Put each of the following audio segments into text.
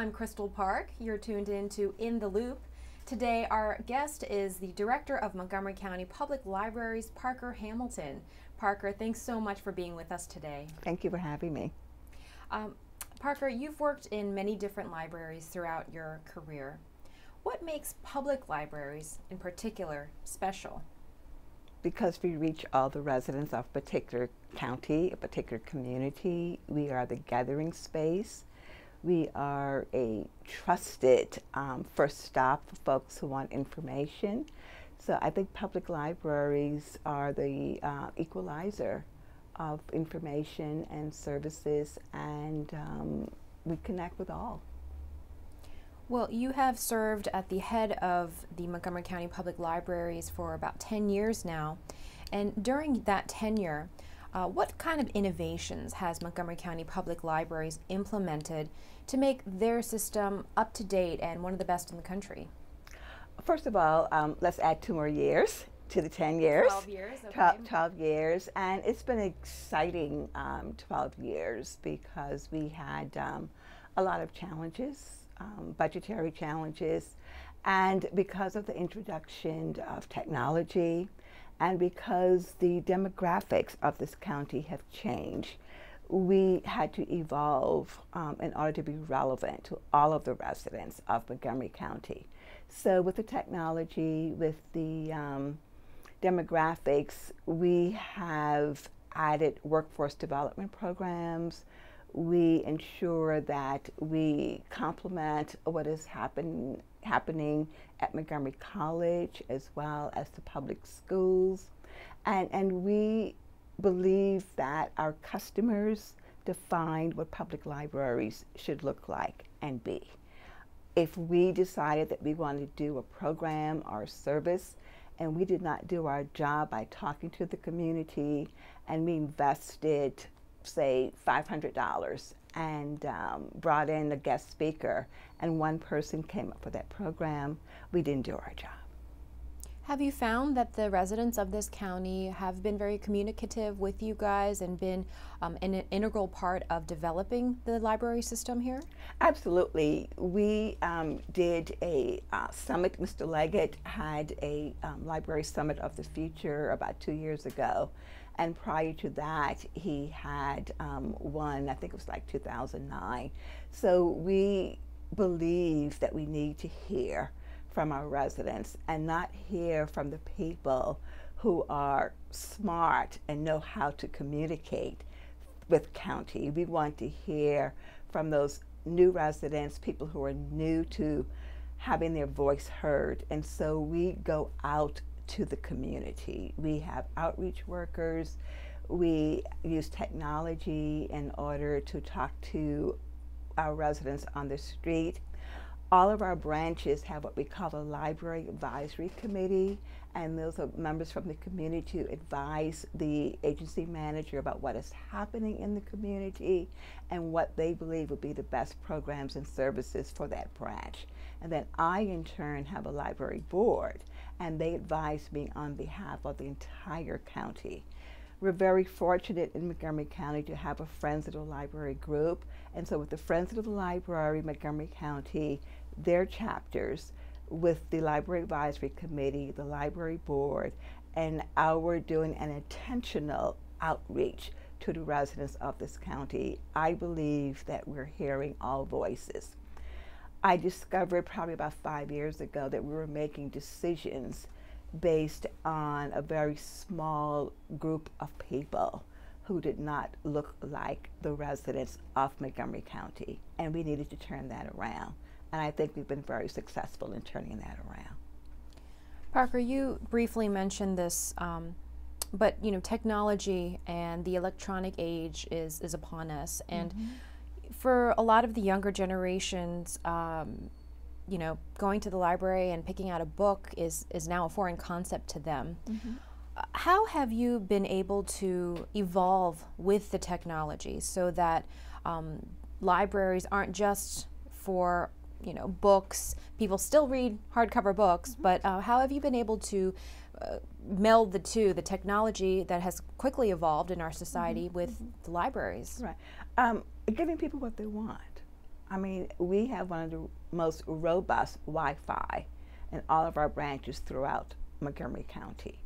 I'm Crystal Park. You're tuned in to In the Loop. Today, our guest is the Director of Montgomery County Public Libraries, Parker Hamilton. Parker, thanks so much for being with us today. Thank you for having me. Um, Parker, you've worked in many different libraries throughout your career. What makes public libraries in particular special? Because we reach all the residents of a particular county, a particular community, we are the gathering space. We are a trusted um, first stop for folks who want information. So I think public libraries are the uh, equalizer of information and services, and um, we connect with all. Well, you have served at the head of the Montgomery County Public Libraries for about 10 years now. And during that tenure, uh, what kind of innovations has Montgomery County Public Libraries implemented to make their system up to date and one of the best in the country? First of all, um, let's add two more years to the 10 years. 12 years, okay. 12, 12 years. And it's been exciting um, 12 years because we had um, a lot of challenges, um, budgetary challenges, and because of the introduction of technology, and because the demographics of this county have changed, we had to evolve um, in order to be relevant to all of the residents of Montgomery County. So, with the technology, with the um, demographics, we have added workforce development programs. We ensure that we complement what is happen, happening at Montgomery College as well as the public schools. And, and we believe that our customers define what public libraries should look like and be. If we decided that we wanted to do a program or a service and we did not do our job by talking to the community and we invested, say, $500 and um, brought in a guest speaker and one person came up with that program, we didn't do our job. Have you found that the residents of this county have been very communicative with you guys and been um, an integral part of developing the library system here? Absolutely. We um, did a uh, summit. Mr. Leggett had a um, library summit of the future about two years ago. And prior to that, he had um, one, I think it was like 2009. So we believe that we need to hear from our residents and not hear from the people who are smart and know how to communicate with county. We want to hear from those new residents, people who are new to having their voice heard. And so we go out to the community. We have outreach workers. We use technology in order to talk to our residents on the street all of our branches have what we call a library advisory committee, and those are members from the community to advise the agency manager about what is happening in the community and what they believe would be the best programs and services for that branch. And then I, in turn, have a library board, and they advise me on behalf of the entire county. We're very fortunate in Montgomery County to have a Friends of the Library group. And so with the Friends of the Library, Montgomery County, their chapters with the Library Advisory Committee, the Library Board, and our doing an intentional outreach to the residents of this county, I believe that we're hearing all voices. I discovered probably about five years ago that we were making decisions based on a very small group of people who did not look like the residents of Montgomery County, and we needed to turn that around. And I think we've been very successful in turning that around. Parker, you briefly mentioned this, um, but you know, technology and the electronic age is is upon us, and mm-hmm. For a lot of the younger generations, um, you know, going to the library and picking out a book is is now a foreign concept to them. Mm-hmm. Uh, how have you been able to evolve with the technology so that um, libraries aren't just for you know books people still read hardcover books mm-hmm. but uh, how have you been able to uh, meld the two the technology that has quickly evolved in our society mm-hmm. with mm-hmm. the libraries right um, giving people what they want I mean, we have one of the most robust Wi Fi in all of our branches throughout Montgomery County.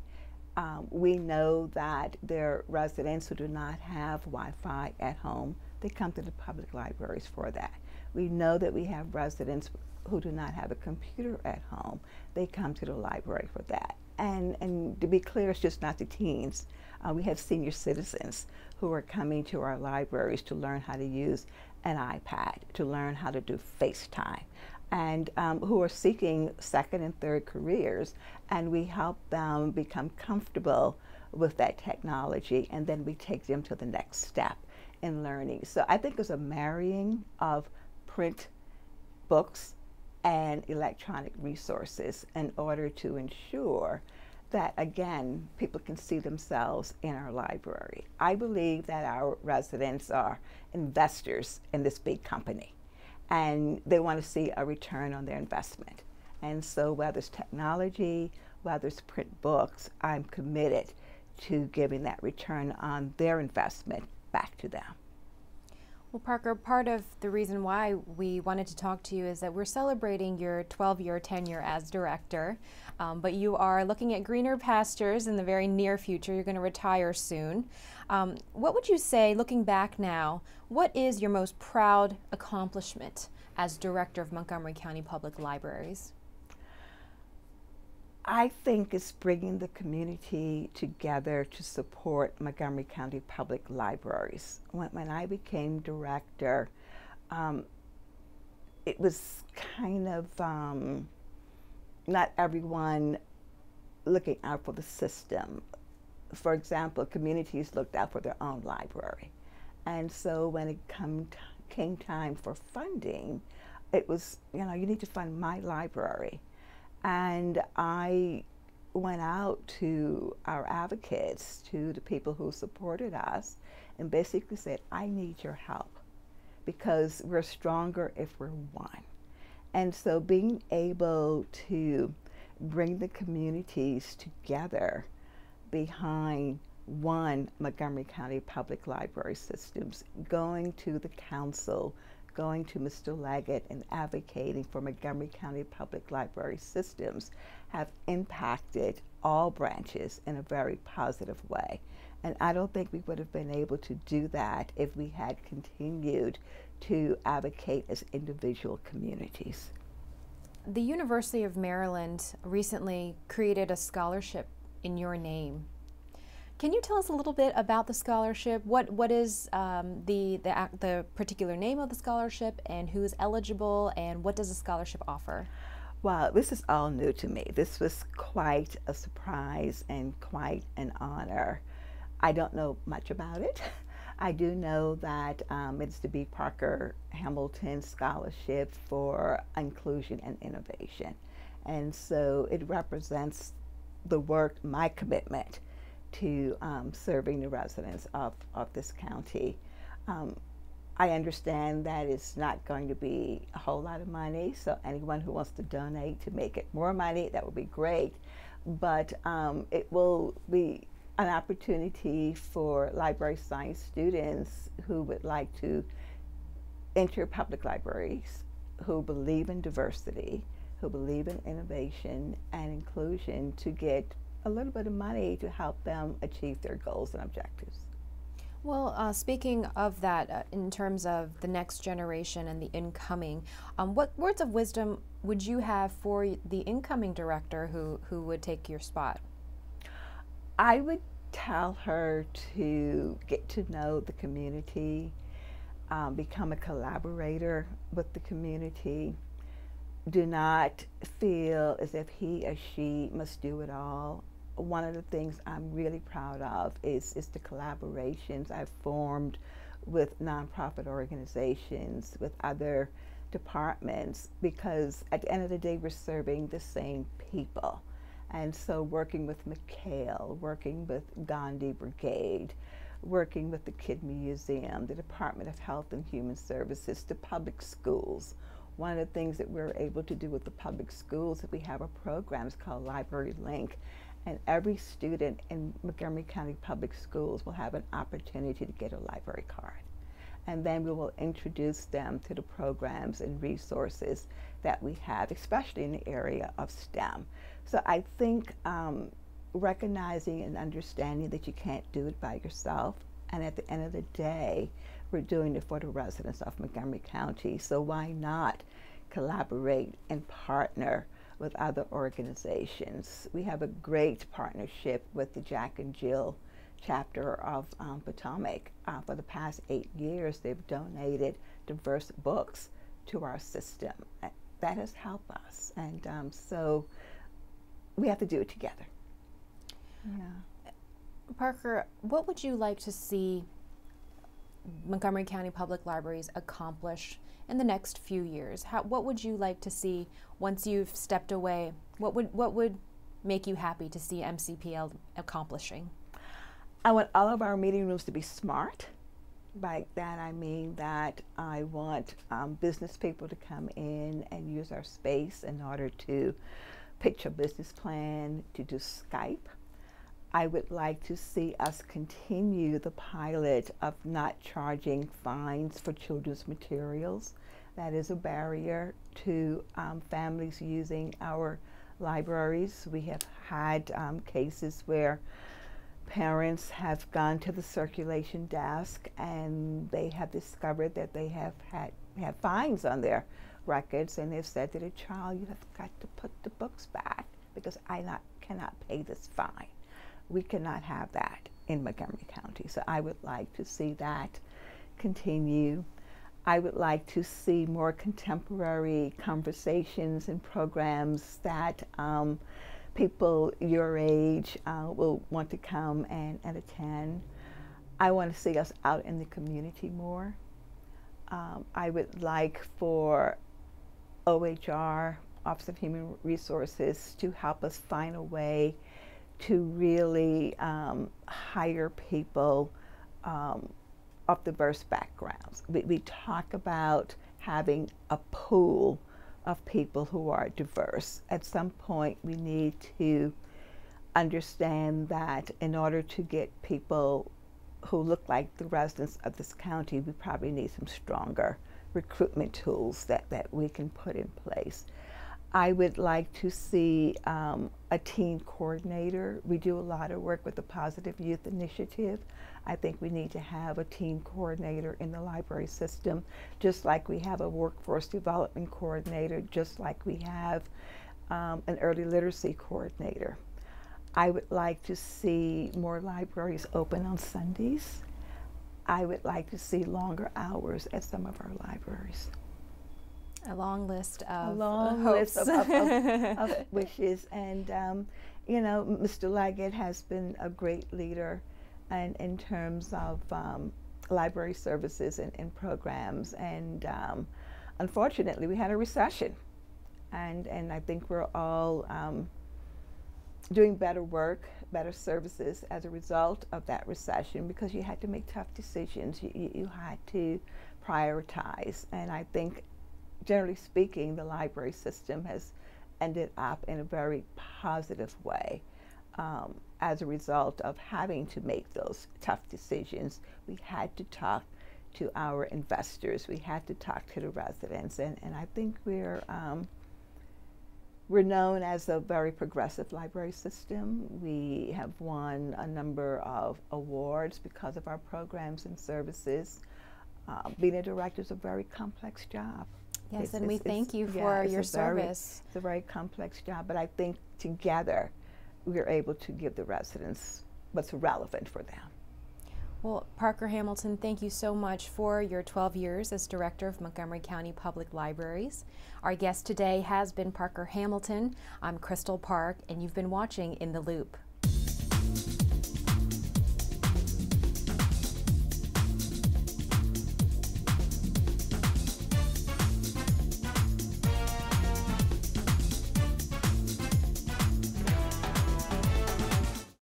Um, we know that there are residents who do not have Wi Fi at home. They come to the public libraries for that. We know that we have residents who do not have a computer at home. They come to the library for that. And, and to be clear, it's just not the teens. Uh, we have senior citizens who are coming to our libraries to learn how to use an iPad, to learn how to do FaceTime, and um, who are seeking second and third careers. And we help them become comfortable with that technology, and then we take them to the next step in learning. So I think it's a marrying of print books and electronic resources in order to ensure that again people can see themselves in our library. I believe that our residents are investors in this big company and they want to see a return on their investment. And so whether it's technology, whether it's print books, I'm committed to giving that return on their investment back to them. Well, Parker, part of the reason why we wanted to talk to you is that we're celebrating your 12 year tenure as director, um, but you are looking at greener pastures in the very near future. You're going to retire soon. Um, what would you say, looking back now, what is your most proud accomplishment as director of Montgomery County Public Libraries? I think it's bringing the community together to support Montgomery County Public Libraries. When, when I became director, um, it was kind of um, not everyone looking out for the system. For example, communities looked out for their own library. And so when it come came time for funding, it was, you know, you need to fund my library. And I went out to our advocates, to the people who supported us, and basically said, I need your help because we're stronger if we're one. And so being able to bring the communities together behind one Montgomery County Public Library Systems, going to the council, going to Mr. Leggett and advocating for Montgomery County Public Library systems have impacted all branches in a very positive way. And I don't think we would have been able to do that if we had continued to advocate as individual communities. The University of Maryland recently created a scholarship in your name can you tell us a little bit about the scholarship? What what is um, the, the the particular name of the scholarship, and who is eligible, and what does the scholarship offer? Well, this is all new to me. This was quite a surprise and quite an honor. I don't know much about it. I do know that um, it's the B. Parker Hamilton Scholarship for Inclusion and Innovation. And so it represents the work, my commitment to um, serving the residents of, of this county. Um, I understand that it's not going to be a whole lot of money, so anyone who wants to donate to make it more money, that would be great. But um, it will be an opportunity for library science students who would like to enter public libraries, who believe in diversity, who believe in innovation and inclusion to get a little bit of money to help them achieve their goals and objectives. Well, uh, speaking of that, uh, in terms of the next generation and the incoming, um, what words of wisdom would you have for the incoming director who, who would take your spot? I would tell her to get to know the community, um, become a collaborator with the community. Do not feel as if he or she must do it all one of the things I'm really proud of is, is the collaborations I've formed with nonprofit organizations, with other departments, because at the end of the day, we're serving the same people. And so working with MCAEL, working with Gandhi Brigade, working with the Kid Museum, the Department of Health and Human Services, the public schools. One of the things that we're able to do with the public schools is we have a program called Library Link and every student in Montgomery County Public Schools will have an opportunity to get a library card. and then we will introduce them to the programs and resources that we have, especially in the area of STEM. So I think um, recognizing and understanding that you can't do it by yourself, and at the end of the day, we're doing it for the residents of Montgomery County. So why not collaborate and partner with other organizations? We have a great partnership with the Jack and Jill chapter of um, Potomac. Uh, for the past eight years, they've donated diverse books to our system. That has helped us. And um, so we have to do it together. Yeah. Parker, what would you like to see Montgomery County Public Libraries accomplish in the next few years? How, what would you like to see once you've stepped away? What would what would make you happy to see MCPL accomplishing? I want all of our meeting rooms to be smart. By that I mean that I want um, business people to come in and use our space in order to pitch a business plan, to do Skype. I would like to see us continue the pilot of not charging fines for children's materials. That is a barrier to um, families using our libraries. We have had um, cases where parents have gone to the circulation desk and they have discovered that they have had have fines on their records and they've said to the child, you have got to put the books back because I not, cannot pay this fine. We cannot have that in Montgomery County. So I would like to see that continue. I would like to see more contemporary conversations and programs that um, people your age uh, will want to come and, and attend. I want to see us out in the community more. Um, I would like for OHR, Office of Human Resources, to help us find a way to really um, hire people um, of diverse backgrounds. We, we talk about having a pool of people who are diverse. At some point, we need to understand that in order to get people who look like the residents of this county, we probably need some stronger recruitment tools that, that we can put in place. I would like to see um, a teen coordinator. We do a lot of work with the Positive Youth Initiative. I think we need to have a teen coordinator in the library system, just like we have a workforce development coordinator, just like we have um, an early literacy coordinator. I would like to see more libraries open on Sundays. I would like to see longer hours at some of our libraries. A long list of a long hopes. list of, of, of, of wishes, and um, you know, Mr. Leggett has been a great leader, and in terms of um, library services and, and programs, and um, unfortunately, we had a recession, and and I think we're all um, doing better work, better services as a result of that recession because you had to make tough decisions. You, you, you had to prioritize, and I think generally speaking, the library system has ended up in a very positive way um, as a result of having to make those tough decisions. We had to talk to our investors, we had to talk to the residents, and, and I think we're. Um, we're known as a very progressive library system. We have won a number of awards because of our programs and services. Uh, being a director is a very complex job. Yes, it's, and we thank you for yeah, your service. Very, it's a very complex job, but I think together we're able to give the residents what's relevant for them. Well, Parker Hamilton, thank you so much for your 12 years as Director of Montgomery County Public Libraries. Our guest today has been Parker Hamilton. I'm Crystal Park, and you've been watching In the Loop.